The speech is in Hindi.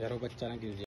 यार वो बच्चा ना गिर